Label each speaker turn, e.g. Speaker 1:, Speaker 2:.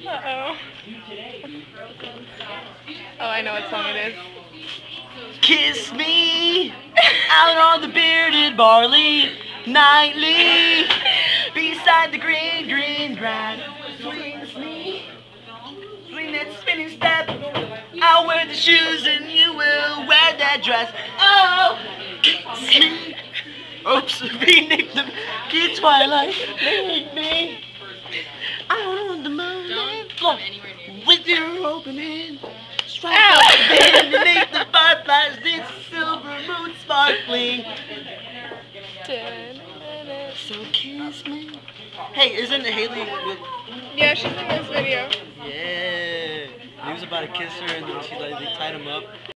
Speaker 1: Uh-oh. Oh, I know what song it is.
Speaker 2: Kiss me out on the bearded barley nightly beside the green, green grass. Swings me, swing that spinning step. I'll wear the shoes and you will wear that dress. Oh, kiss me. Oops, beneath the key twilight, lead me out on the moon floor with your open hand. Strike out the bed beneath the fireflies, this silver moon sparkling. So kiss me. Hey, isn't Haley with?
Speaker 1: Yeah, she's in this video.
Speaker 2: Yeah. He was about to kiss her, and then she like they tied him up.